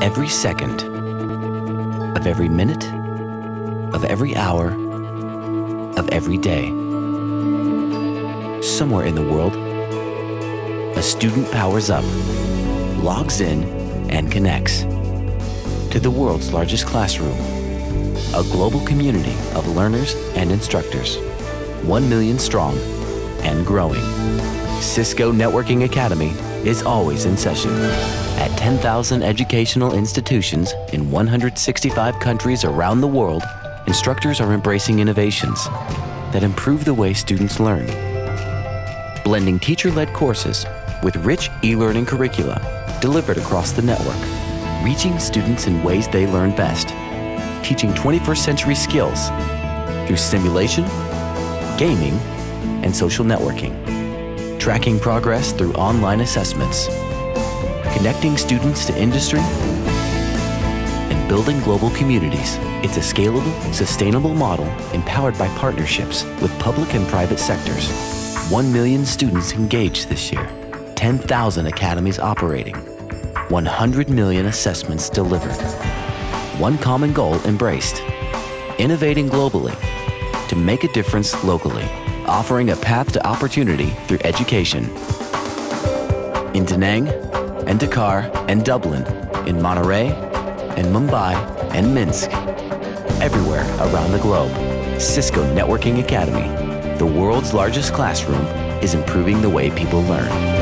every second, of every minute, of every hour, of every day. Somewhere in the world, a student powers up, logs in, and connects to the world's largest classroom, a global community of learners and instructors, 1 million strong and growing. Cisco Networking Academy is always in session. At 10,000 educational institutions in 165 countries around the world, instructors are embracing innovations that improve the way students learn. Blending teacher-led courses with rich e-learning curricula delivered across the network, reaching students in ways they learn best, teaching 21st century skills through simulation, gaming, and social networking, tracking progress through online assessments, connecting students to industry, and building global communities. It's a scalable, sustainable model empowered by partnerships with public and private sectors. 1 million students engaged this year, 10,000 academies operating, 100 million assessments delivered. One common goal embraced innovating globally to make a difference locally, offering a path to opportunity through education. In Da Nang and Dakar and Dublin, in Monterey and Mumbai and Minsk, everywhere around the globe, Cisco Networking Academy, the world's largest classroom, is improving the way people learn.